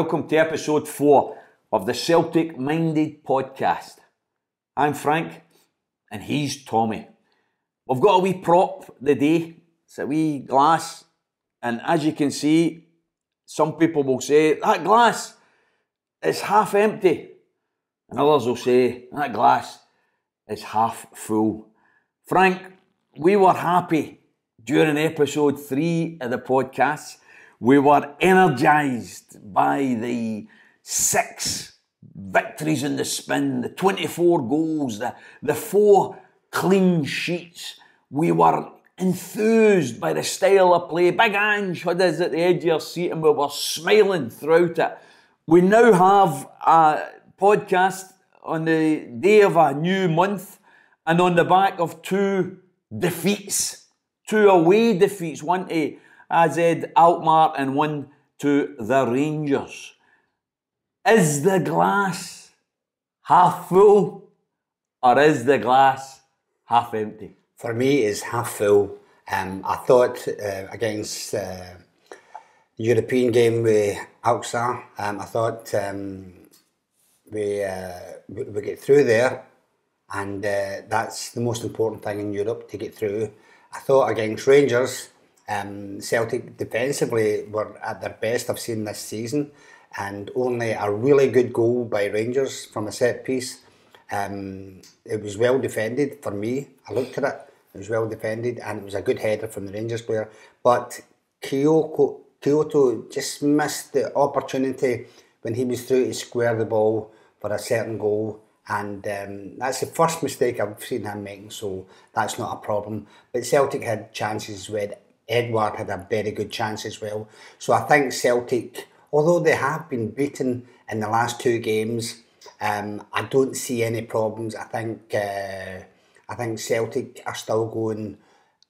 Welcome to episode four of the Celtic Minded podcast. I'm Frank and he's Tommy. We've got a wee prop the day. It's a wee glass, and as you can see, some people will say that glass is half empty, and others will say that glass is half full. Frank, we were happy during episode three of the podcast we were energised by the six victories in the spin, the 24 goals, the, the four clean sheets. We were enthused by the style of play. Big Ange had us at the edge of your seat and we were smiling throughout it. We now have a podcast on the day of a new month and on the back of two defeats, two away defeats, one to AZ Alkmaar and one to the Rangers. Is the glass half full or is the glass half empty? For me, it's half full. Um, I thought uh, against uh, European game with Alkmaar, um, I thought um, we, uh, we, we get through there, and uh, that's the most important thing in Europe to get through. I thought against Rangers, um, Celtic defensively were at their best I've seen this season, and only a really good goal by Rangers from a set piece. Um, it was well defended for me. I looked at it; it was well defended, and it was a good header from the Rangers player. But Kyogo, Kyogo just missed the opportunity when he was through to square the ball for a certain goal. And um, that's the first mistake I've seen him making, so that's not a problem. But Celtic had chances with Edouard had a very good chance as well. So I think Celtic, although they have been beaten in the last two games, um, I don't see any problems. I think uh, I think Celtic are still going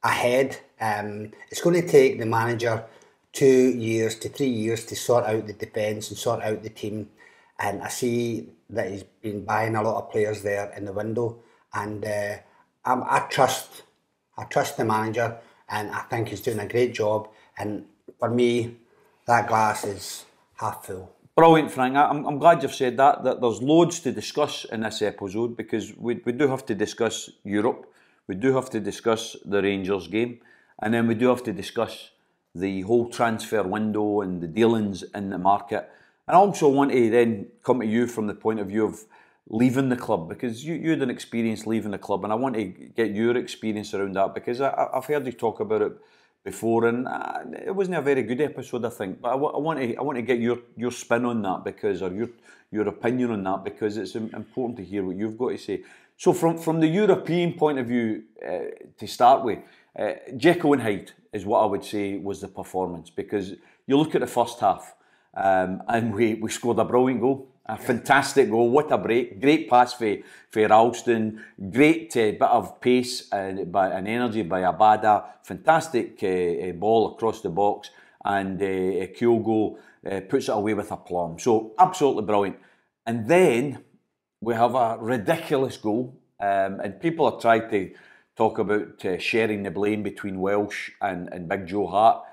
ahead. Um, it's going to take the manager two years to three years to sort out the defence and sort out the team. And I see that he's been buying a lot of players there in the window, and uh, I trust I trust the manager and I think he's doing a great job. And for me, that glass is half full. Brilliant, Frank. I'm, I'm glad you've said that. That there's loads to discuss in this episode because we, we do have to discuss Europe, we do have to discuss the Rangers game, and then we do have to discuss the whole transfer window and the dealings in the market. And I also want to then come to you from the point of view of leaving the club because you, you had an experience leaving the club and I want to get your experience around that because I, I've heard you talk about it before and uh, it wasn't a very good episode I think but I, I, want to I want to get your your spin on that because or your your opinion on that because it's important to hear what you've got to say. So from from the European point of view uh, to start with uh, Jekyll and Hyde is what I would say was the performance because you look at the first half um, and we, we scored a brilliant goal a fantastic goal. What a break. Great pass for, for Ralston. Great uh, bit of pace and, by, and energy by Abada. Fantastic uh, ball across the box. And uh, Kyogo uh, puts it away with aplomb. So, absolutely brilliant. And then we have a ridiculous goal. Um, and people have tried to talk about uh, sharing the blame between Welsh and, and Big Joe Hart.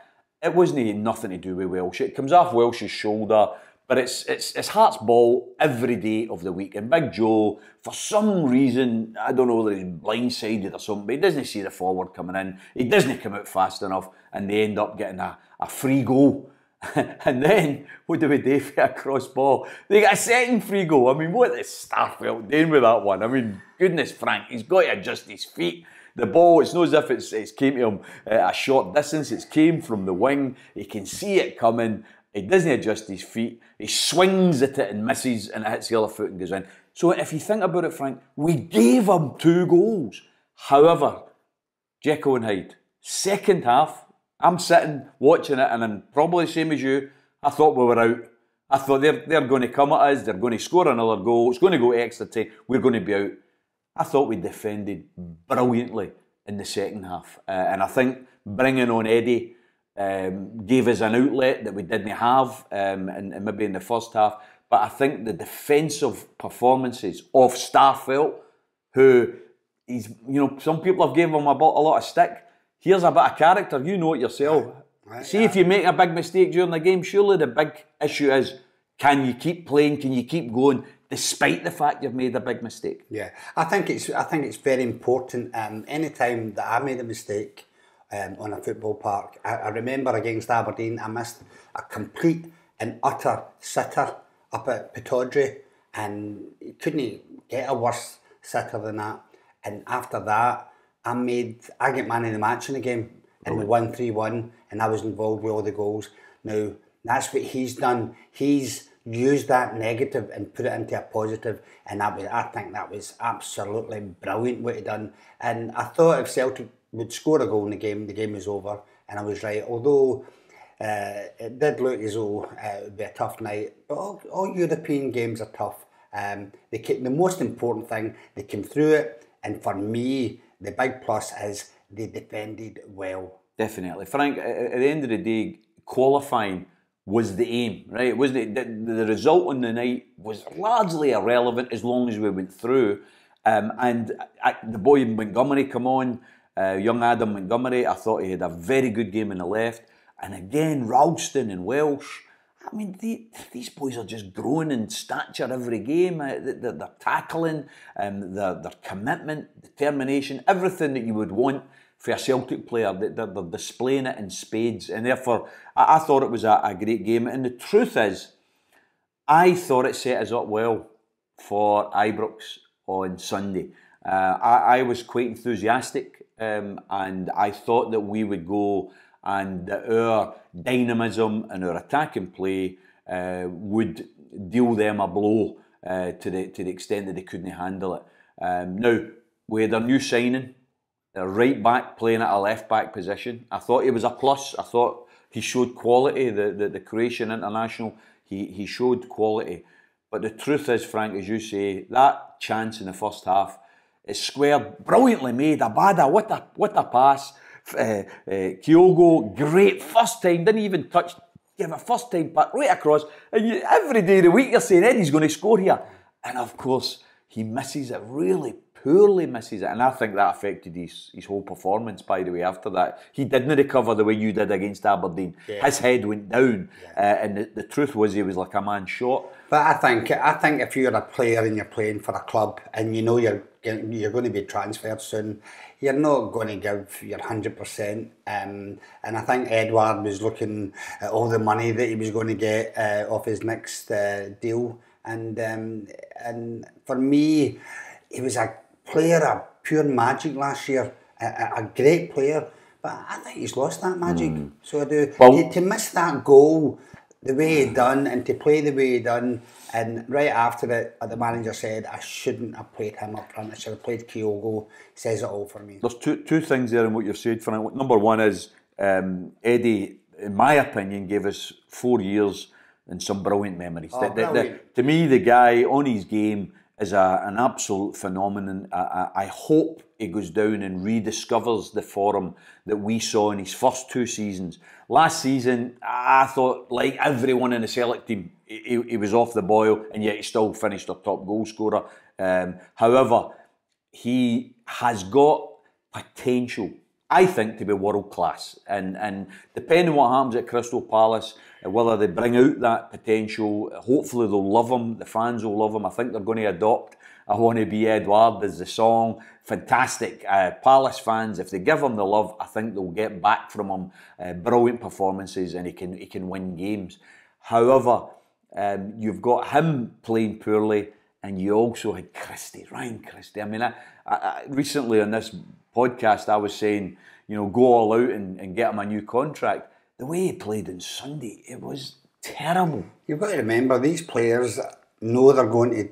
It wasn't nothing to do with Welsh. It comes off Welsh's shoulder but it's it's it's Hart's ball every day of the week. And Big Joe, for some reason, I don't know whether he's blindsided or something, but he doesn't see the forward coming in. He doesn't come out fast enough, and they end up getting a, a free goal. and then what do we do for a cross ball? They get a second free goal. I mean, what is Starfelt doing with that one? I mean, goodness, Frank, he's got to adjust his feet. The ball, it's not as if it's, it's came to him at a short distance. It's came from the wing. He can see it coming. He doesn't adjust his feet. He swings at it and misses, and it hits the other foot and goes in. So if you think about it, Frank, we gave him two goals. However, Jekyll and Hyde, second half, I'm sitting watching it, and I'm probably the same as you. I thought we were out. I thought they're, they're going to come at us, they're going to score another goal, it's going to go extra time, we're going to be out. I thought we defended brilliantly in the second half. Uh, and I think bringing on Eddie, um, gave us an outlet that we didn't have, um, and, and, maybe in the first half. But I think the defensive performances of Starfelt, who he's, you know, some people have given him a, a lot of stick. Here's a bit of character. You know it yourself. Right, See, yeah. if you make a big mistake during the game, surely the big issue is Can you keep playing? Can you keep going despite the fact you've made a big mistake? Yeah, I think it's I think it's very important. Um, anytime that I made a mistake um, on a football park, I, I remember against Aberdeen, I missed a complete and utter sitter up at Pittodrie, and you couldn't get a worse sitter than that. And after that, I made I get man of the match in the game, and we won three one, and I was involved with all the goals. Now that's what he's done. He's used that negative and put it into a positive, and that was I think that was absolutely brilliant what he done. And I thought if Celtic would score a goal in the game, the game was over, and I was right. Although uh, it did look as though uh, it would be a tough night, but all, all European games are tough. Um, they came, the most important thing they came through it, and for me, the big plus is they defended well. Definitely, Frank. At the end of the day, qualifying was the aim, right? Wasn't it? The, the result on the night was largely irrelevant as long as we went through. Um, and I, the boy Montgomery come on, uh, young Adam Montgomery. I thought he had a very good game in the left. And again, Ralston and Welsh. I mean, the, these boys are just growing in stature every game. Uh, they're, they're tackling, um, their, their commitment, determination, everything that you would want for a Celtic player. They're, they're displaying it in spades, and therefore I, I thought it was a, a, great game. And the truth is, I thought it set us up well for Ibrox on Sunday. Uh, I, I, was quite enthusiastic, um, and I thought that we would go and that our dynamism and our attacking play uh, would deal them a blow uh, to the to the extent that they couldn't handle it. Um, now we had a new signing a right back playing at a left back position. I thought he was a plus. I thought he showed quality. The, the, the Croatian international, he, he showed quality. But the truth is, Frank, as you say, that chance in the first half is square, brilliantly made. Abada, what a what a pass. Uh, uh, Kyogo, great first time, didn't even touch, give a first time but right across. And you, every day of the week you're saying Eddie's going to score here. And of course, he misses it really poorly misses it. And I think that affected his, his whole performance, by the way, after that. He didn't recover the way you did against Aberdeen. Yeah. His head went down. Yeah. Uh, and the, the, truth was he was like a man shot. But I think I think if you're a player and you're playing for a club and you know you're you're going to be transferred soon, you're not going to give your 100%. Um, and I think Edward was looking at all the money that he was going to get uh, off his next uh, deal. And um, and for me, he was a player of pure magic last year, a, a great player, but I think he's lost that magic. Mm. So I do. Well, to, to miss that goal the way he done and to play the way he done, and right after it, the manager said, I shouldn't have played him up front. I should have played Kyogo. Says it all for me. There's two two things there in what you've said. For number one is um, Eddie, in my opinion, gave us four years and some brilliant memories. Oh, the, the, the, to me, the guy on his game is a, an absolute phenomenon. I, I, hope he goes down and rediscovers the form that we saw in his first two seasons. Last season, I thought, like everyone in the Celtic team, he, he was off the boil, and yet he still finished our top goal scorer. Um, however, he has got potential, I think, to be world class. And, and depending on what happens at Crystal Palace, whether they bring out that potential. Hopefully they'll love him. The fans will love him. I think they're going to adopt I Want to Be Edward as the song. Fantastic. Uh, Palace fans, if they give him the love, I think they'll get back from him. Uh, brilliant performances and he can, he can win games. However, um, you've got him playing poorly and you also had Christie, Ryan Christie. I mean, I, I, recently on this podcast, I was saying, you know, go all out and, and get him a new contract the way he played on Sunday, it was terrible. You've got to remember these players know they're going to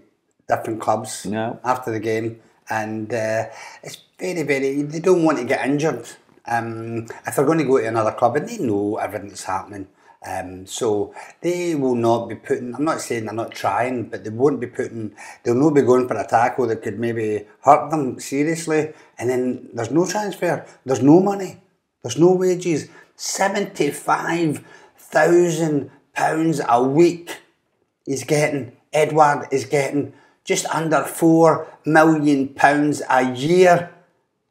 different clubs no. after the game, and uh, it's very, very. They don't want to get injured. Um, if they're going to go to another club, and they know everything that's happening. Um, so they will not be putting. I'm not saying they're not trying, but they won't be putting. They'll not be going for a tackle that could maybe hurt them seriously. And then there's no transfer. There's no money. There's no wages. £75,000 a week he's getting. Edward is getting just under £4 million a year.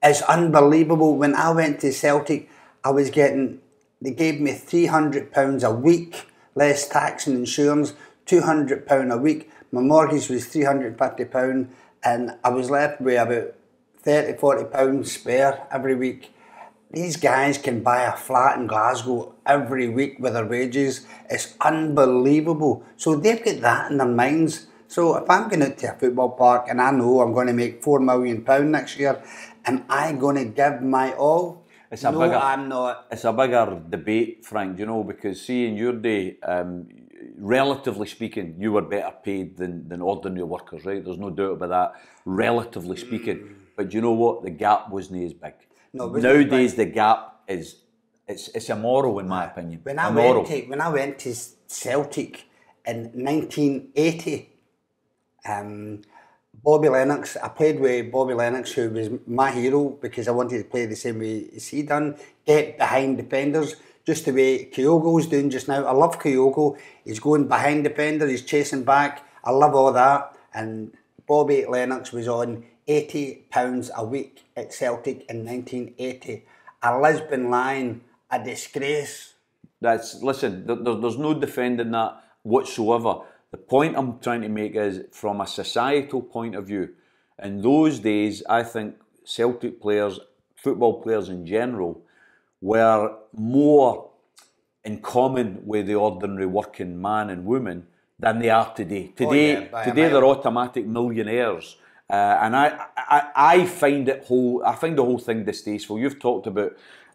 It's unbelievable. When I went to Celtic, I was getting, they gave me £300 a week, less tax and insurance, £200 a week. My mortgage was £350 and I was left with about 30 £40 spare every week. These guys can buy a flat in Glasgow every week with their wages. It's unbelievable. So they've got that in their minds. So if I'm going out to a football park and I know I'm going to make four million pound next year, am I going to give my all? It's a no, bigger, I'm not. It's a bigger debate, Frank. You know, because see, in your day, um, relatively speaking, you were better paid than, than ordinary workers, right? There's no doubt about that. Relatively speaking, mm. but you know what? The gap wasn't as big. No, nowadays the gap is it's it's immoral in my opinion. When I immoral. went to when I went to Celtic in 1980 um, Bobby Lennox, I played with Bobby Lennox, who was my hero because I wanted to play the same way as he done, get behind defenders, just the way Kyogo's doing just now. I love Kyogo. He's going behind defender, he's chasing back. I love all that. And Bobby Lennox was on £80 a week at Celtic in 1980. A Lisbon Lion, a disgrace. That's listen. There, there's no defending that whatsoever. The point I'm trying to make is from a societal point of view, in those days, I think Celtic players, football players in general, were more in common with the ordinary working man and woman than they are today. Oh, today, oh, yeah, today they're automatic millionaires. Uh, and I, I, I find it whole. I find the whole thing distasteful. You've talked about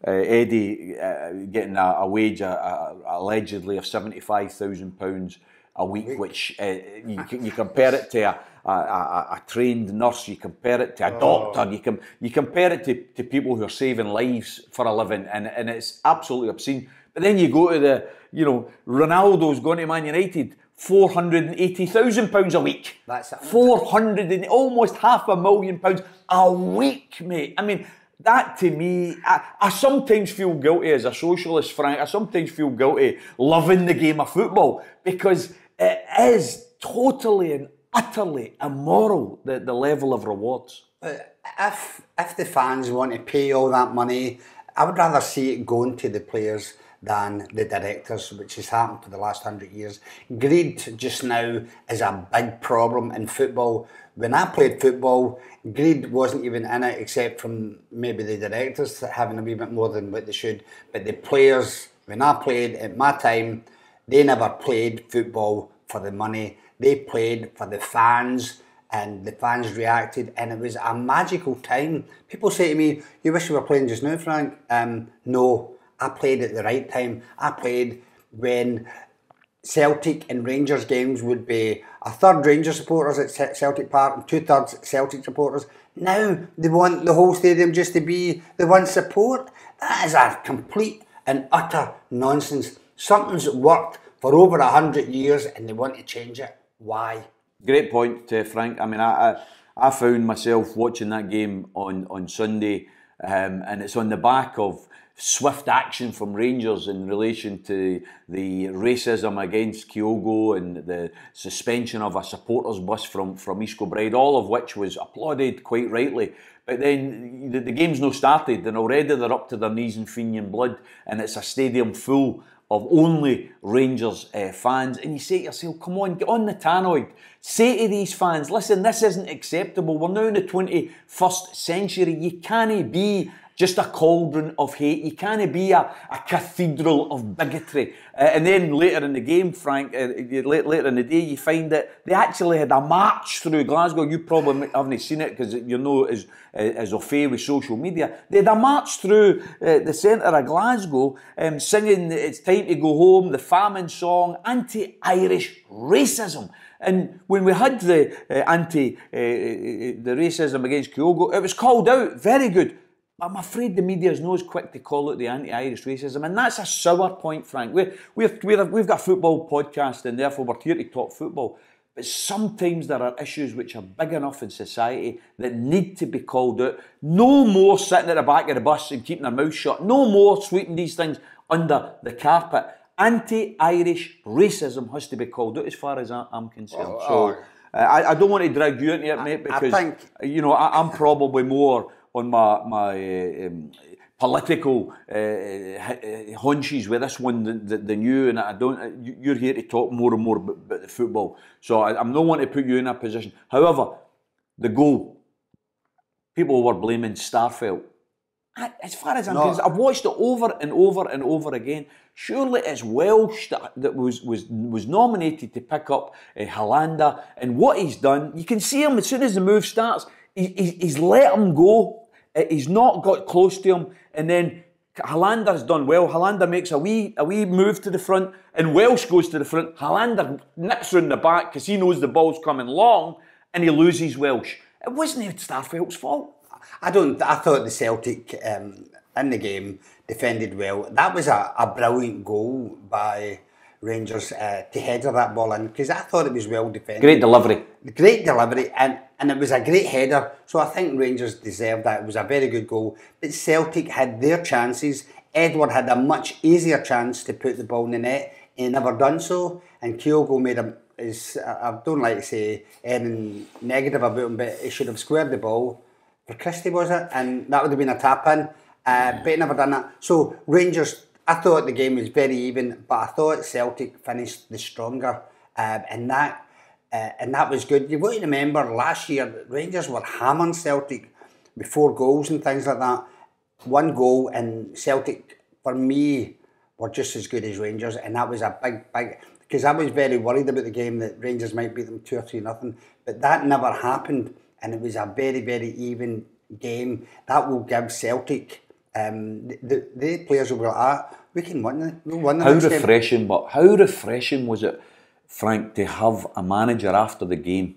uh, Eddie uh, getting a, a wage, a, a, allegedly of seventy-five thousand pounds a week, which uh, you, you compare it to a, a, a, a, trained nurse, you compare it to a doctor, oh. you, can, you compare it to, to people who are saving lives for a living, and, and it's absolutely obscene. But then you go to the, you know, Ronaldo's going to Man United, four hundred and eighty thousand pounds a week. That's four hundred and almost half a million pounds a week, mate. I mean, that to me, I, I, sometimes feel guilty as a socialist, Frank. I sometimes feel guilty loving the game of football because it is totally and utterly immoral, the, the level of rewards. Uh, if, if the fans want to pay all that money, I would rather see it going to the players than the directors, which has happened for the last hundred years. Greed just now is a big problem in football. When I played football, greed wasn't even in it, except from maybe the directors having a wee bit more than what they should. But the players, when I played at my time, they never played football for the money. They played for the fans and the fans reacted and it was a magical time. People say to me, you wish you were playing just now, Frank? Um, no, I played at the right time. I played when Celtic and Rangers games would be a third Rangers supporters at Celtic Park and two thirds Celtic supporters. Now they want the whole stadium just to be the one support. That is a complete and utter nonsense. Something's worked for over a hundred years and they want to change it. Why? Great point, uh, Frank. I mean, I, I, I found myself watching that game on on Sunday, um, and it's on the back of swift action from Rangers in relation to the racism against Kyogo and the suspension of a supporters bus from, from East Kilbride, all of which was applauded quite rightly. But then the, the game's no started and already they're up to their knees in Fenian blood and it's a stadium full of only Rangers uh, fans, and you say to yourself, come on, get on the tannoy. Say to these fans, listen, this isn't acceptable. We're now in the 21st century. You can't be just a cauldron of hate. You can't be a, a cathedral of bigotry. Uh, and then later in the game, Frank, uh, later in the day, you find that they actually had a march through Glasgow. You probably haven't seen it because you know as as au fait with social media. They had a march through uh, the centre of Glasgow, um, singing "It's time to go home," the famine song, anti-Irish racism. And when we had the uh, anti, uh, uh the racism against Kyogo, it was called out. Very good. I'm afraid the media is not as quick to call it the anti-Irish racism, and that's a sour point, Frank. we we've, we've, we've got a football podcast, and therefore we're here to talk football. But sometimes there are issues which are big enough in society that need to be called out. No more sitting at the back of the bus and keeping their mouth shut. No more sweeping these things under the carpet. Anti-Irish racism has to be called out, as far as I'm concerned. Oh, so. Oh. Uh, I, I, don't want to drag you into it, mate, because think, you know I, am probably more on my my um, political uh, hunches with this one than, than you, and I don't. You're here to talk more and more about, about the football, so I, I'm not want to put you in that position. However, the goal, people were blaming Starfelt. As far as I'm No. concerned, I've watched it over and over and over again. Surely it's Welsh that, that was, was was nominated to pick up uh, Helander, and what he's done, you can see him as soon as the move starts. He, he, he's let him go. He's not got close to him, and then Helander's done well. Helander makes a wee a wee move to the front, and Welsh goes to the front. Helander nips round the back because he knows the ball's coming long, and he loses Welsh. It wasn't Starfelt's fault. I don't. I thought the Celtic um, in the game defended well. That was a, a brilliant goal by Rangers uh, to header that ball in because I thought it was well defended. Great delivery. Great delivery and, and it was a great header. So I think Rangers deserved that. It was a very good goal. But Celtic had their chances. Edward had a much easier chance to put the ball in the net. He never done so. And Kyogo made a is I don't like to say anything negative about him, but he should have squared the ball for Christie, was it? And that would have been a tap in. Uh, but he never done that. So Rangers, I thought the game was very even, but I thought Celtic finished the stronger, and that uh, and that was good. You've got to remember last year Rangers were hammering Celtic with four goals and things like that. One goal and Celtic, for me, were just as good as Rangers, and that was a big, big. Because I was very worried about the game that Rangers might beat them two or three nothing, but that never happened, and it was a very, very even game. That will give Celtic. Um, the, the, players will be like, ah, we can win. We'll win the How next game. refreshing, but how refreshing was it, Frank, to have a manager after the game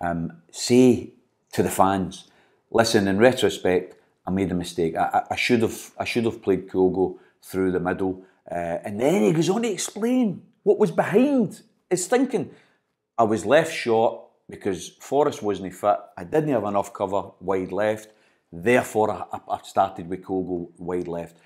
um, say to the fans, "Listen, in retrospect, I made a mistake. I, I, I should have, I should have played Kyogo through the middle." Uh, and then he goes on to explain what was behind his thinking. I was left short because Forrest wasn't fit. I didn't have enough cover wide left. Therefore, I, I- started with Kyogo wide left.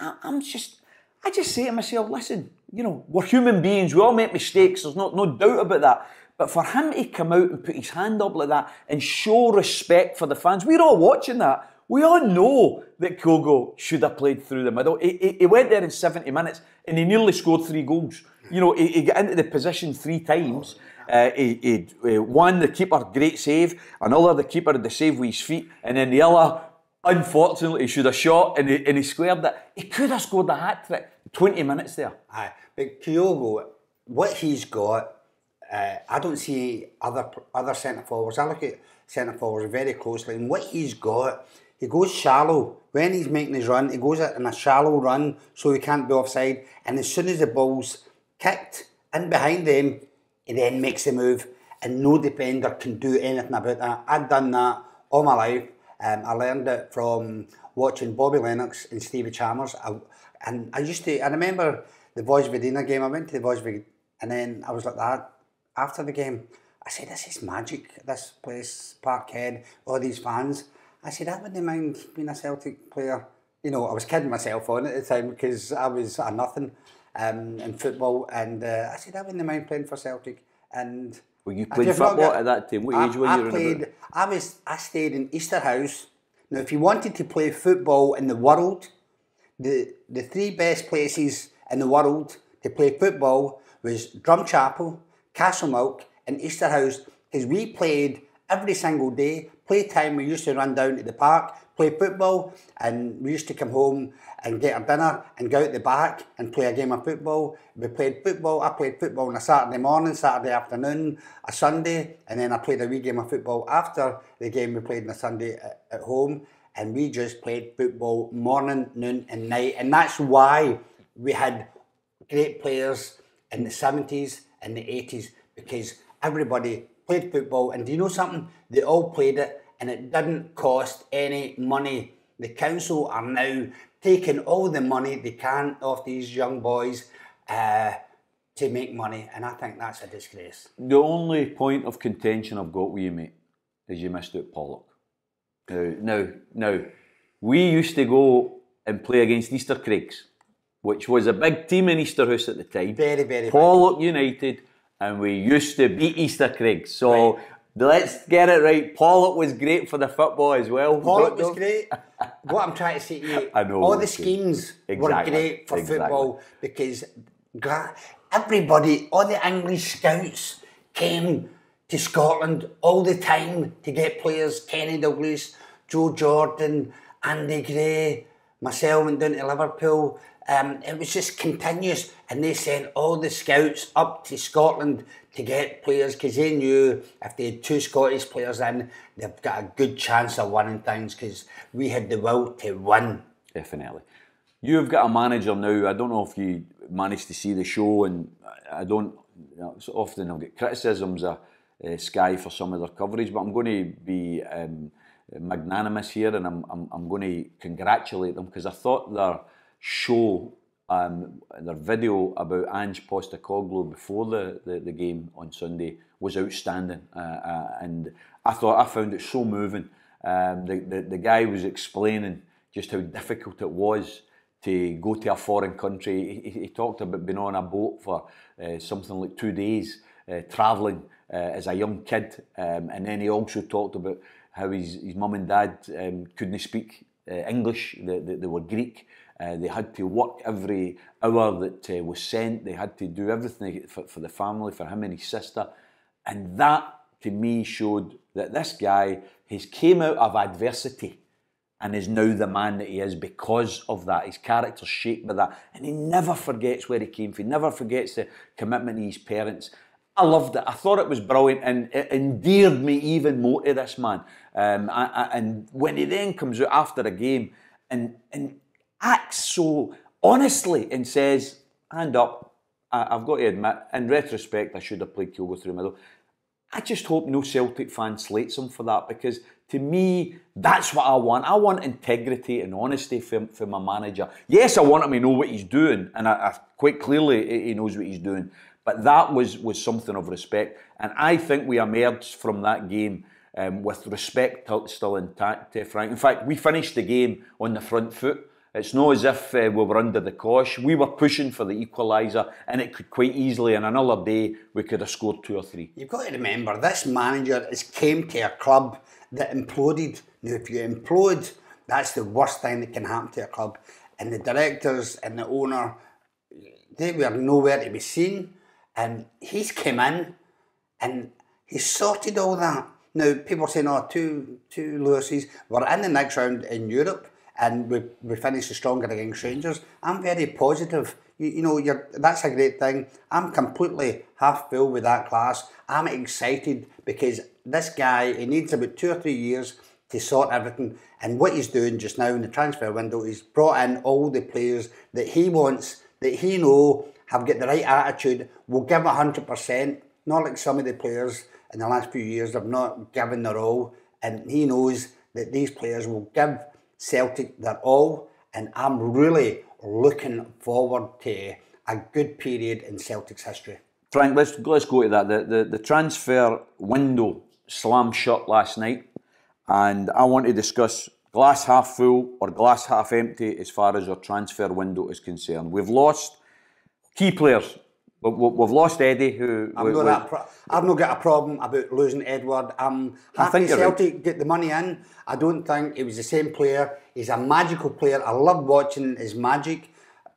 I, I'm just, I just say to myself, listen, you know, we're human beings. We all make mistakes. There's no, no doubt about that. But for him to come out and put his hand up like that and show respect for the fans, we're all watching that. We all know that Kyogo should have played through the middle. He, he, he went there in 70 minutes and he nearly scored three goals. You know, he, he got into the position three times. Uh, he, he, one the keeper great save, another the keeper had the save with his feet, and then the other unfortunately he should have shot and he, and he squared it. He could have scored the hat trick. Twenty minutes there. Aye, but Kyogo, what he's got, uh, I don't see other other centre forwards. I look at centre forwards very closely, and what he's got, he goes shallow when he's making his run. He goes in a shallow run, so he can't be offside. And as soon as the ball's kicked in behind them, he then makes the move, and no defender can do anything about that. I've done that all my life. Um, I learned it from watching Bobby Lennox and Stevie Chalmers. I, and I used to, I remember the Vojvodina game. I went to the Vojvodina, and then I was like that after the game. I said, "This is magic. This place, Parkhead, all these fans." I said, "I wouldn't mind being a Celtic player." You know, I was kidding myself on at the time because I was a nothing um, in football, and uh, I said, "I wouldn't mind playing for Celtic." And Well, you I played football got- at that time. What I, age were I you? around played. about? I was. I stayed in Easterhouse. Now, if you wanted to play football in the world, the the three best places in the world to play football was Drumchapel, Castlemilk, and Easterhouse. Because we played every single day. Playtime, we used to run down to the park, play football, and we used to come home and get a dinner and go out the back and play a game of football. We played football. I played football on a Saturday morning, Saturday afternoon, a Sunday, and then I played a wee game of football after the game we played on a Sunday at, at home. And we just played football morning, noon, and night. And that's why we had great players in the 70s and the 80s because everybody played football. And do you know something? They all played it and it didn't cost any money. The council are now taking all the money they can off these young boys uh, to make money. And I think that's a disgrace. The only point of contention I've got with you, mate, is you missed out Pollok. Now, now, now, we used to go and play against Easter Craigs, which was a big team in Easterhouse at the time. Very, very big. Pollok United, and we used to beat Easter Craigs. So Let's get it right. Pollok was great for the football as well. Pollok was great. what I'm trying to say to you, I know all the schemes exactly. were great for exactly. football because everybody, all the English scouts came to Scotland all the time to get players. Kenny Dalglish, Joe Jordan, Andy Gray, myself went down to Liverpool. Um, it was just continuous, and they sent all the scouts up to Scotland to get players because they knew if they had two Scottish players in, they've got a good chance of winning things because we had the will to win. Definitely. You've got a manager now. I don't know if you managed to see the show, and I don't. You know, so often get criticisms of uh, Sky for some of their coverage, but I'm going to be um, magnanimous here, and I'm, I'm, I'm going to congratulate them because I thought their show, um, their video about Ange Postecoglou before the, the, the game on Sunday was outstanding, uh, uh, and I thought I found it so moving. Um, the, the the guy was explaining just how difficult it was to go to a foreign country. He, he talked about being on a boat for uh, something like two days, uh, travelling uh, as a young kid, um, and then he also talked about how his, his mum and dad um, couldn't speak uh, English, they, they, they were Greek. Uh, they had to work every hour that uh, was sent. They had to do everything for, for the family, for him and his sister. And that, to me, showed that this guy has came out of adversity and is now the man that he is because of that. His character's shaped by that. And he never forgets where he came from. He never forgets the commitment of his parents. I loved it. I thought it was brilliant and it endeared me even more to this man. Um, I, I, and when he then comes out after a game and, and acts so honestly and says, hand up, I, have got to admit, in retrospect, I should have played Kyogo through the middle. I just hope no Celtic fan slates him for that because to me, that's what I want. I want integrity and honesty from, from my manager. Yes, I want him to know what he's doing, and I, I quite clearly he knows what he's doing. But that was, was something of respect. And I think we emerged from that game um, with respect still intact, uh, Frank. In fact, we finished the game on the front foot. It's not as if uh, we were under the cosh. We were pushing for the equaliser, and it could quite easily, in another day, we could have scored two or three. You've got to remember, this manager has came to a club that imploded. Now, if you implode, that's the worst thing that can happen to a club. And the directors and the owner, they were nowhere to be seen. And he's came in and he sorted all that. Now, people are saying, oh, two, two. We're in the next round in Europe and we, we finished stronger against Rangers. I'm very positive. You, you know, you're, that's a great thing. I'm completely half full with that class. I'm excited because this guy, he needs about two or three years to sort everything. And what he's doing just now in the transfer window, he's brought in all the players that he wants, that he know have got the right attitude, will give 100%, not like some of the players in the last few years have not given their all. And he knows that these players will give Celtic they're all. And I'm really looking forward to a good period in Celtic's history. Frank, let's let's go to that. The, the the transfer window slammed shut last night, and I want to discuss glass half full or glass half empty as far as our transfer window is concerned. We've lost key players. We've lost Eddie, who. I've, we, not, pro- I've not got a problem about losing Edward. I'm happy Celtic right. get the money in. I don't think he was the same player. He's a magical player. I love watching his magic,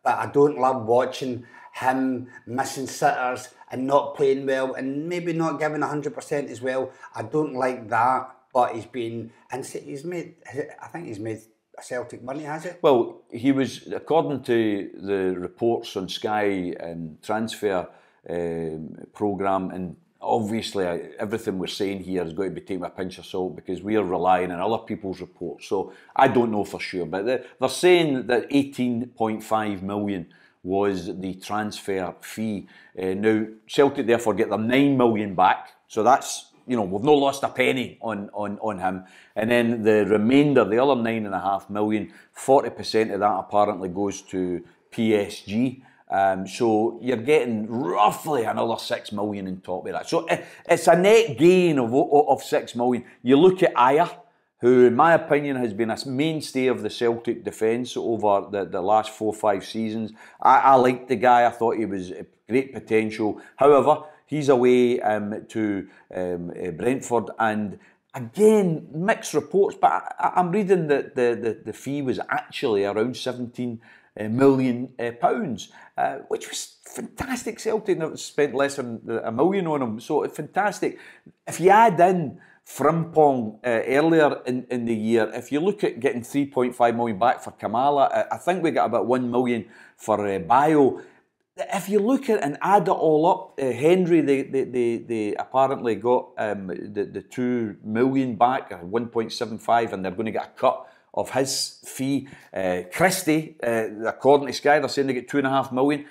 but I don't love watching him missing sitters and not playing well and maybe not giving 100% as well. I don't like that, but he's been, and he's made, I think he's made Celtic money, has it? Well, he was, according to the reports on Sky and transfer um, programme, and obviously everything we're saying here is going to be taken with a pinch of salt because we are relying on other people's reports. So I don't know for sure, but they're saying that 18.5 million was the transfer fee. Uh, now Celtic therefore get their nine million back, so that's you know we've not lost a penny on on on him. And then the remainder, the other nine and a half million, forty percent of that apparently goes to PSG. Um, so you're getting roughly another six million on top of that. So it's a net gain of of six million. You look at Ajer who, in my opinion, has been a mainstay of the Celtic defence over the, the last four or five seasons. I, I liked the guy, I thought he was great potential. However, He's away um, to um, uh, Brentford, and again, mixed reports. But I, am reading that the, the, the fee was actually around 17 million uh, million uh, pounds, uh, which was fantastic. Celtic spent less than a million on him, so fantastic. If you add in Frimpong uh, earlier in, in the year, if you look at getting 3.5 million back for Klimala, I think we got about 1 million for uh, Bayo. If you look at and add it all up, uh, Hendry, they, they, they, they apparently got um, the, the 2 million back, 1.75, and they're going to get a cut of his fee. Uh, Christie, uh, according to Sky, they're saying they get 2.5 million.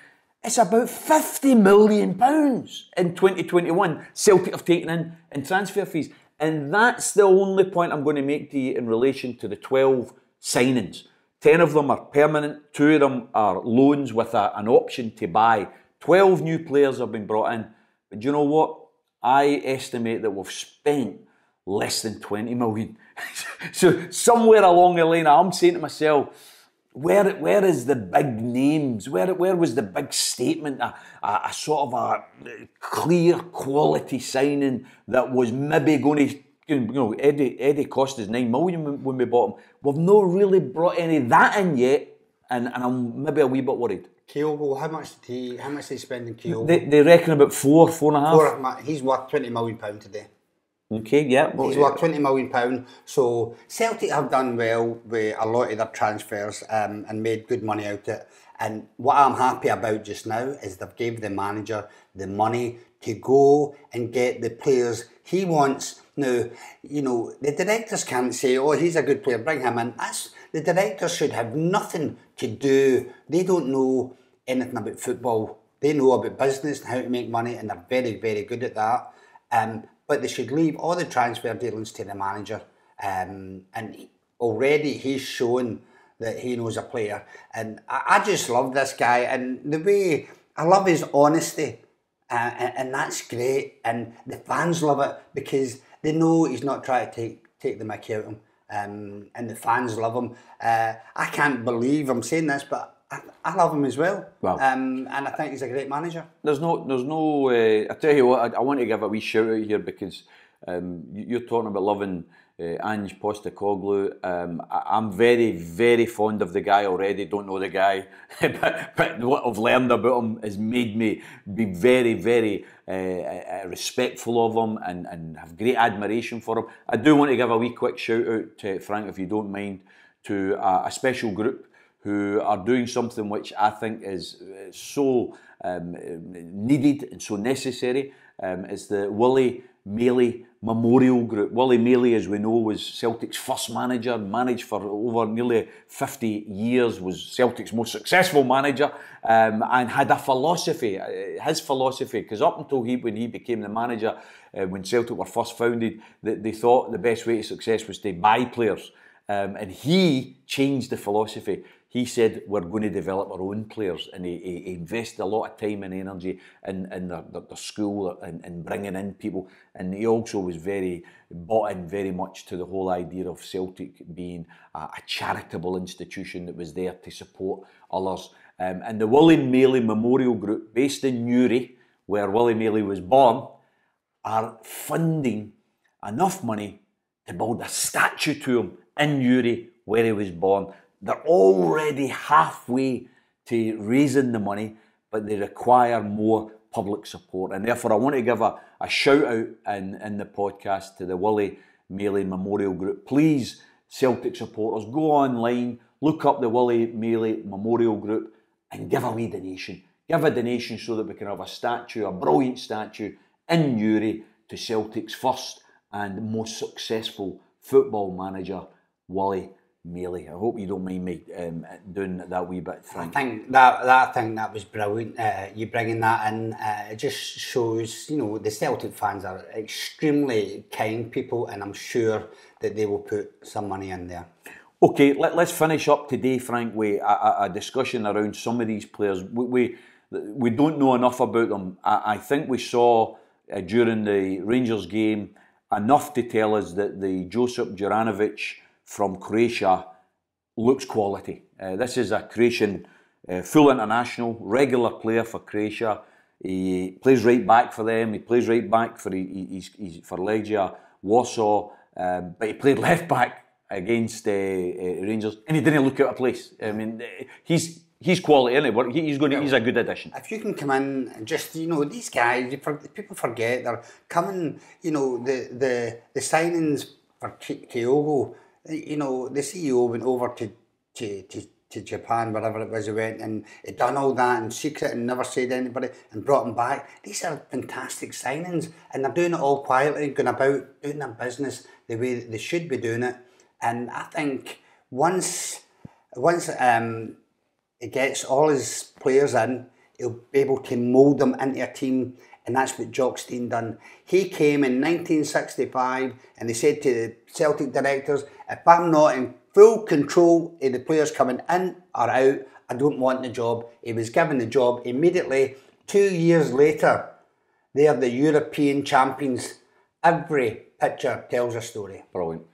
It's about 50 million pounds in 2021 Celtic have taken in in transfer fees. And that's the only point I'm going to make to you in relation to the 12 signings. 10 of them are permanent, two of them are loans with a, an option to buy. 12 new players have been brought in. But do you know what? I estimate that we've spent less than 20 million. so somewhere along the line, I'm saying to myself, where where is the big names? Where where was the big statement? A, a, a, sort of a clear quality signing that was maybe going to you know Eddie Eddie cost us nine million when we bought him. We've not really brought any of that in yet, and, and I'm maybe a wee bit worried. Kyogo, how much did he how much did he spend in Kyogo? They, they reckon about four, four and a half. Four, he's worth twenty million pound today. Okay, yeah. Well, He's worth twenty million pound. So Celtic have done well with a lot of their transfers um, and made good money out of it. And what I'm happy about just now is they've gave the manager the money to go and get the players he wants. Now, you know, the directors can't say, "Oh, he's a good player, bring him in." That's the directors should have nothing to do. They don't know anything about football. They know about business and how to make money, and they're very, very good at that. Um, but they should leave all the transfer dealings to the manager. Um, and already he's shown that he knows a player. And I, I just love this guy. And the way I love his honesty. Uh, and, and, that's great. And the fans love it because they know he's not trying to take, take the mickey out of them. Um, and the fans love him. Uh, I can't believe I'm saying this, but I, I love him as well. Well, um, and I think he's a great manager. There's no, there's no. Uh, I tell you what, I, I, want to give a wee shout out here because um, you're talking about loving uh, Ange Postecoglou. Um, I, am very, very fond of the guy already. Don't know the guy, but, but, what I've learned about him has made me be very, very uh, uh, respectful of him and, and have great admiration for him. I do want to give a wee quick shout out to Frank, if you don't mind, to a, a special group who are doing something which I think is uh, so um, needed and so necessary. Um, it's the Willie Maley Memorial Group. Willie Maley, as we know, was Celtic's first manager, managed for over nearly 50 years, was Celtic's most successful manager, um, and had a philosophy, uh, his philosophy, because up until he, when he became the manager, uh, when Celtic were first founded, they, they thought the best way to success was to buy players. Um, and he changed the philosophy he said we're going to develop our own players and he, he invested a lot of time and energy in, in the, the, the school and, and bringing in people. And he also was very bought in very much to the whole idea of Celtic being a, a charitable institution that was there to support others. Um, and the Willie Maley Memorial Group based in Newry where Willie Maley was born are funding enough money to build a statue to him in Newry where he was born they're already halfway to raising the money, but they require more public support. And therefore, I want to give a, a shout out in, in the podcast to the Willie Maley Memorial Group. Please, Celtic supporters, go online, look up the Willie Maley Memorial Group, and give a wee donation. Give a donation so that we can have a statue, a brilliant statue in Newry to Celtic's first and most successful football manager, Willie Maley. I hope you don't mind me um, doing that wee bit, Frank. I think that, that I think that was brilliant. Uh, you bringing that in, uh, it just shows, you know, the Celtic fans are extremely kind people, and I'm sure that they will put some money in there. Okay, let, us finish up today, Frank, with a, a, discussion around some of these players. We, we, we don't know enough about them. I, I think we saw uh, during the Rangers game enough to tell us that the Josip Juranovic from Croatia looks quality. Uh, this is a Croatian uh, full international, regular player for Croatia. He plays right back for them. He plays right back for he, he's, he's for Legia, Warsaw, um, but he played left back against uh, uh, Rangers, and he didn't look out of place. I mean, uh, he's he's quality, isn't he? He's going. To, he's a good addition. If you can come in and just, you know, these guys, people forget they're coming. You know, the the the signings for Kyogo. You know, the CEO went over to to to to Japan, wherever it was he went, and he done all that in secret and never said anybody and brought him back. These are fantastic signings, and they're doing it all quietly, going about doing their business the way they should be doing it. And I think once once um, he gets all his players in, he'll be able to mould them into a team, and that's what Jock Stein done. He came in 1965, and they said to the Celtic directors, "If I'm not in full control of the players coming in or out. I don't want the job. He was given the job immediately. Two years later, they are the European champions. Every picture tells a story. Brilliant.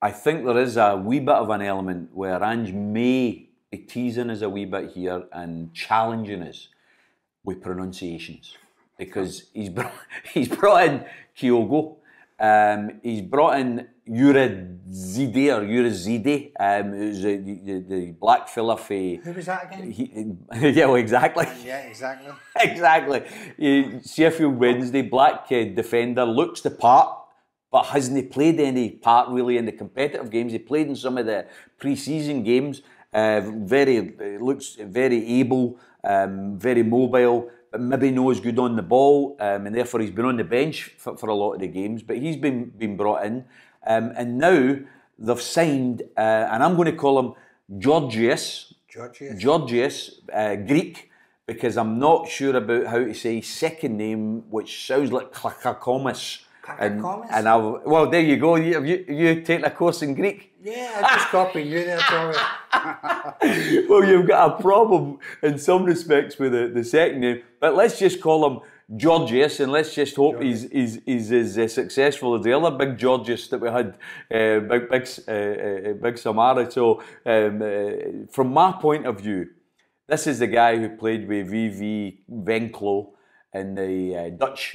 I think there is a wee bit of an element where Ange may be teasing us a wee bit here and challenging us with pronunciations because he's brought, he's brought in Kyogo, um, he's brought in Yurizide or Yurizide, um, who's the, the, the black fella for. Who was that again? He, yeah, well, exactly. Yeah, exactly. exactly. He, Sheffield Wednesday, black uh, defender, looks the part, but hasn't played any part really in the competitive games. He played in some of the pre season games. Uh, very, uh, looks very able, um, very mobile maybe not as good on the ball, um, and therefore he's been on the bench for, for a lot of the games. But he's been been brought in, um, and now they've signed, uh, and I'm going to call him Georgios. Georgios. Georgios, uh, Greek, because I'm not sure about how to say his second name, which sounds like Klakakomis. And, and I well, there you go. You, you, you taken a course in Greek. Yeah, I just copied you there, Tommy. well, you've got a problem in some respects with the, the second name, but let's just call him Georgios, and let's just hope he's, he's, he's as uh, successful as the other big Georgios that we had, uh, big big uh, uh, big Samara. So, um, uh, from my point of view, this is the guy who played with VV Venlo in the uh, Dutch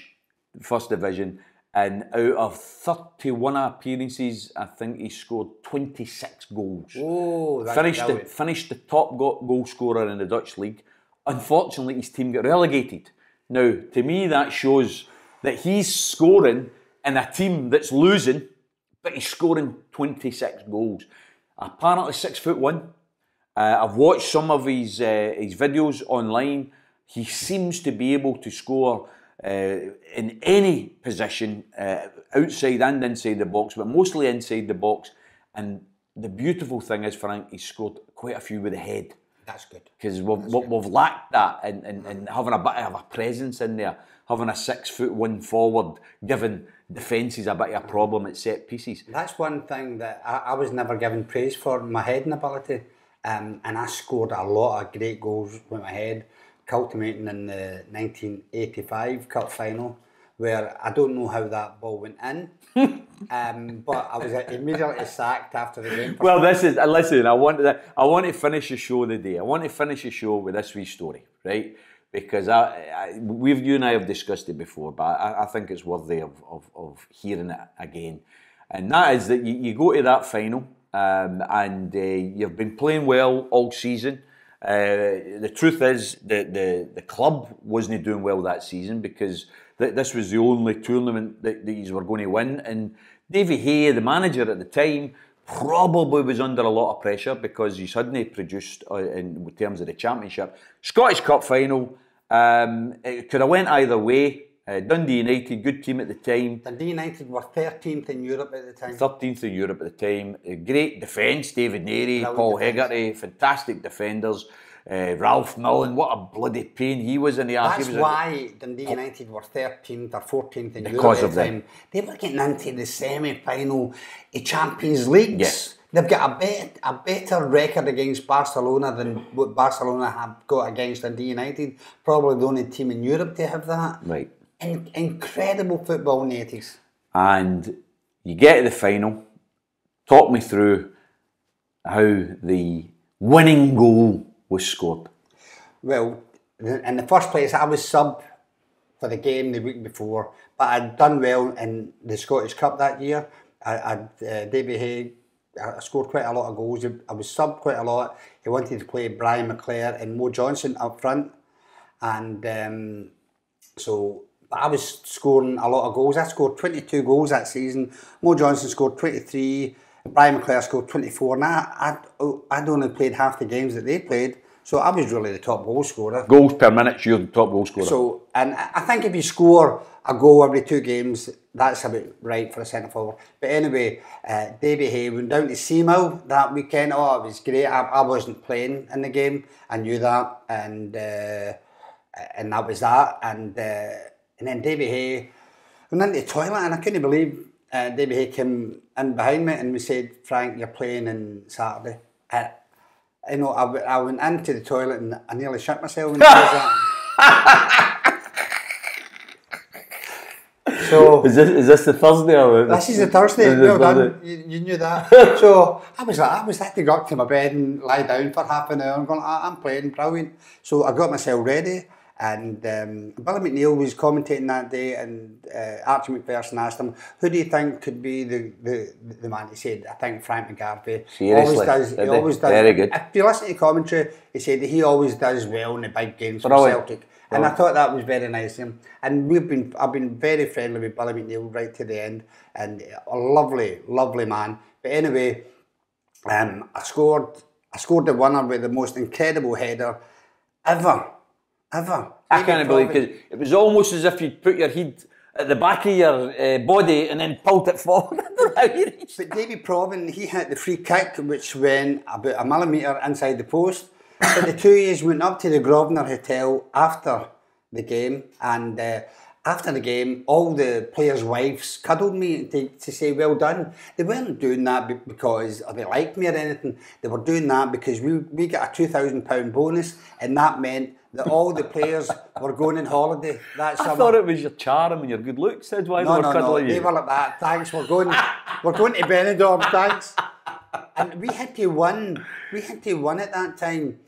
First Division and out of 31 appearances, I think he scored 26 goals. Oh, finished the, finished the top goal scorer in the Dutch league. Unfortunately, his team got relegated. Now, to me, that shows that he's scoring in a team that's losing, but he's scoring 26 goals. Apparently, six foot one. Uh, I've watched some of his uh, his videos online. He seems to be able to score in any position, uh, outside and inside the box, but mostly inside the box. And the beautiful thing is, Frank, he scored quite a few with the head. That's good. Because we've, we've, we've, lacked that and, and, and having a bit of a presence in there, having a six foot one forward, giving defences a bit of a problem at set pieces. That's one thing that I, I was never given praise for my heading ability. Um, and I scored a lot of great goals with my head culminating in the 1985 Cup final, where I don't know how that ball went in, um, but I was immediately sacked after the game. Well, this is uh, listen. I want to I want to finish the show today. I want to finish the show with this wee story, right? Because I, I we've you and I have discussed it before, but I, I think it's worthy of, of, of hearing it again. And that is that you, you go to that final, um, and uh, you've been playing well all season uh, the truth is that the, the club wasn't doing well that season because th- this was the only tournament that these were going to win. And Davy Hay, the manager at the time, probably was under a lot of pressure because he suddenly produced uh, in terms of the championship. Scottish Cup final, um, it could have went either way. Uh, Dundee United, good team at the time. Dundee United were 13th in Europe at the time. 13th in Europe at the time. A great defence, David Narey, Paul defense. Hegarty, fantastic defenders. Uh, Ralph Milne, what a bloody pain he was in the arse. That's why Dundee United were 13th or 14th in because Europe at the time. They were getting into the semi-final of Champions Leagues. Yes. They've got a, bet, a better record against Barcelona than what Barcelona have got against Dundee United. Probably the only team in Europe to have that. Right in, incredible football in the 80s. And you get to the final, talk me through how the winning goal was scored. Well, in the first place, I was sub for the game the week before, but I'd done well in the Scottish Cup that year. I, I'd uh, Davy Hay. I scored quite a lot of goals. I was sub quite a lot. He wanted to play Brian McClair and Mo Johnston up front, and um, so but I was scoring a lot of goals. I scored 22 goals that season. Mo Johnston scored 23. Brian McClair scored 24. And I, I, I'd only played half the games that they played. So I was really the top goal scorer. Goals per minute, you're the top goal scorer. So, and I think if you score a goal every two games, that's about right for a centre forward. But anyway, uh, Davy Hay went down to Seamill that weekend. Oh, it was great. I, I wasn't playing in the game. I knew that, and uh, and that was that. And uh, and then Davy Hay went into the toilet and I couldn't believe uh, Davy Hay came in behind me and we said, Frank, you're playing on Saturday. Uh, you know, I, I went into the toilet and I nearly shut myself when he so is this is this the Thursday or this is the Thursday? Is well done. You, you, knew that. so I was like, I was had to go up to my bed and lie down for half an hour. I'm going, I'm playing brilliant. So I got myself ready. And um, Billy McNeill was commentating that day, and uh, Archie Macpherson asked him, "Who do you think could be the, the, the man?" He said, "I think Frank McGarvey." Seriously, always does. He always does. Very good. If you listen to the commentary, he said that he always does well in the big games for Celtic. And I thought that was very nice of him. And we've been, I've been very friendly with Billy McNeill right to the end, and a lovely, lovely man. But anyway, um, I scored, I scored the winner with the most incredible header ever Ever. I can't believe because it was almost as if you'd put your head at the back of your uh, body and then pulled it forward. but David Provan, he hit the free kick, which went about a millimetre inside the post. but the two years went up to the Grosvenor Hotel after the game, and uh, after the game, all the players' wives cuddled me to, to say, well done. They weren't doing that because they liked me or anything. They were doing that because we, we got a £2,000 bonus, and that meant that all the players were going on holiday that summer. I thought it was your charm and your good looks. That's why no, they were no, cuddling no. you. They were like that. Thanks. We're going. we're going to Benidorm. Thanks. And we had to win. We had to win at that time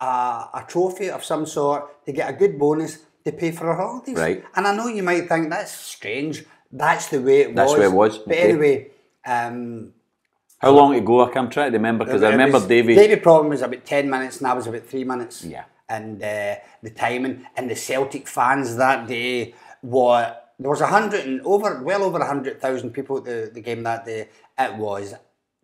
uh, a trophy of some sort to get a good bonus to pay for our holidays. Right. And I know you might think that's strange. That's the way it that's was. That's the way it was. But okay. anyway. Um, how long ago? I am trying to remember because I remember David. David Provan was about ten minutes, and I was about three minutes. Yeah and uh, the timing and the Celtic fans that day were there was a hundred and over well over a hundred thousand people at the, the game that day. It was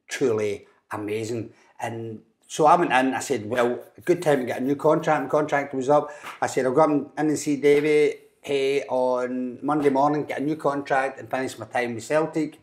truly amazing. And so I went in, I said, Well, good time to get a new contract. My contract was up. I said, I'll go in and see Davy Hay, on Monday morning, get a new contract and finish my time with Celtic.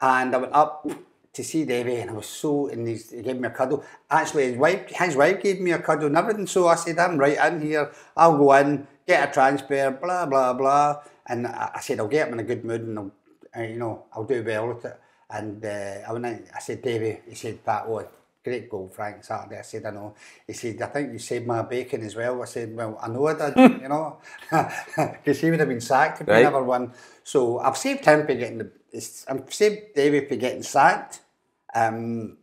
And I went up to see Davy, and I was so, and he gave me a cuddle. Actually, his wife, his wife gave me a cuddle and everything. So I said, I'm right in here. I'll go in, get a transfer, blah blah blah. And I said, I'll get him in a good mood, and I'll, uh, you know, I'll do well with it. And uh, I went in, I said, Davy, he said, "Pat, oh, great goal, Frank Saturday. I said, I know. He said, I think you saved my bacon as well. I said, well, I know I did, you know, because he would have been sacked if right. he never won. So I've saved him for getting the, I've saved David for getting sacked. Um,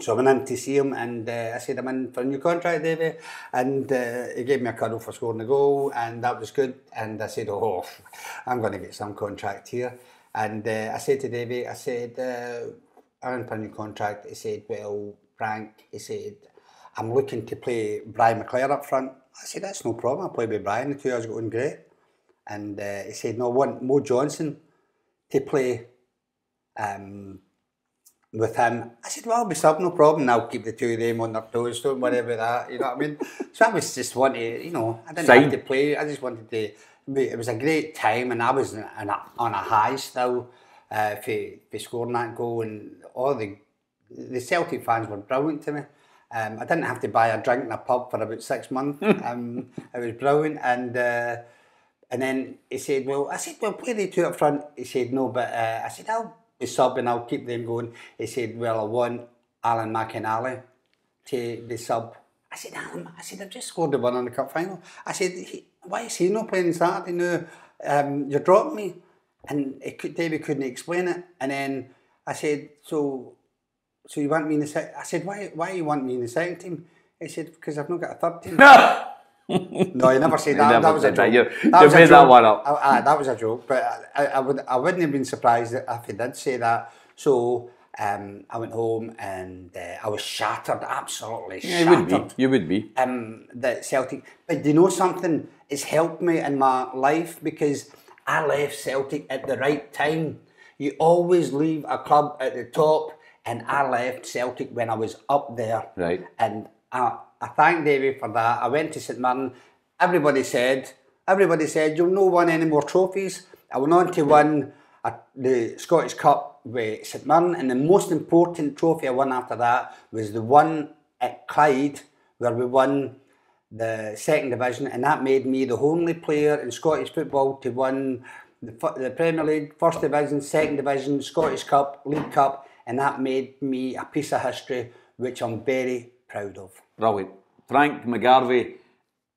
so I went in to see him and uh, I said, I'm in for a new contract, Davy. And uh, he gave me a cuddle for scoring a goal and that was good. And I said, oh, I'm going to get some contract here. And uh, I said to Davy, I said, uh, I'm in for a new contract. He said, well, Frank, he said, I'm looking to play Brian McClair up front. I said, that's no problem. I played with Brian. The two years going great. And uh, he said, no, I want Mo Johnston to play um, with him. I said, well, I'll be sub, no problem. I'll keep the two of them on their toes. Don't worry about that. You know what I mean? So I was just wanting, you know, I didn't Same. have to play. I just wanted to. It was a great time, and I was on a, on a high still uh, for, for scoring that goal. And all the the Celtic fans were brilliant to me. Um, I didn't have to buy a drink in a pub for about six months. um, it was brilliant, and uh, and then he said, "Well," I said, "Well, play the two up front." He said, "No," but uh, I said, "I'll sub and I'll keep them going. He said, well, I want Alan McInally to be sub. I said, Alan, I said, I've just scored the one in the cup final. I said, why is he not playing Saturday now? Um, you dropped me. And could, David couldn't explain it. And then I said, so so you want me in the second? I said, why, why you want me in the second team? He said, because I've not got a third team. no, No, you never said that. never that was a joke. You- That you made that one up. Uh, uh, that was a joke, but I, I would I wouldn't have been surprised if he did say that. So um, I went home and uh, I was shattered, absolutely Yeah, you would be. You would be. um, that Celtic. But do you know something? It's helped me in my life because I left Celtic at the right time. You always leave a club at the top, and I left Celtic when I was up there. Right. And I, I thank Davy for that. I went to St Mirren. Everybody said, everybody said, you'll not win any more trophies. I went on to win a, the Scottish Cup with St Mirren, and the most important trophy I won after that was the one at Clyde, where we won the second division, and that made me the only player in Scottish football to win the, the Premier League, First Division, Second Division, Scottish Cup, League Cup, and that made me a piece of history which I'm very proud of. Brilliant. Frank McGarvey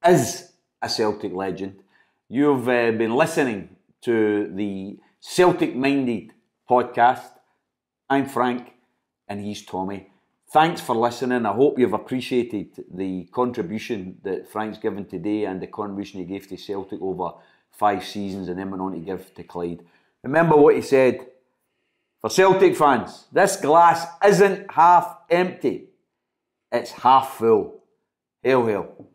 is a Celtic legend. You've uh, been listening to the Celtic Minded podcast. I'm Frank and he's Tommy. Thanks for listening. I hope you've appreciated the contribution that Frank's given today and the contribution he gave to Celtic over five seasons and then went on to give to Clyde. Remember what he said. For Celtic fans, this glass isn't half empty, it's half full. Hail, hail.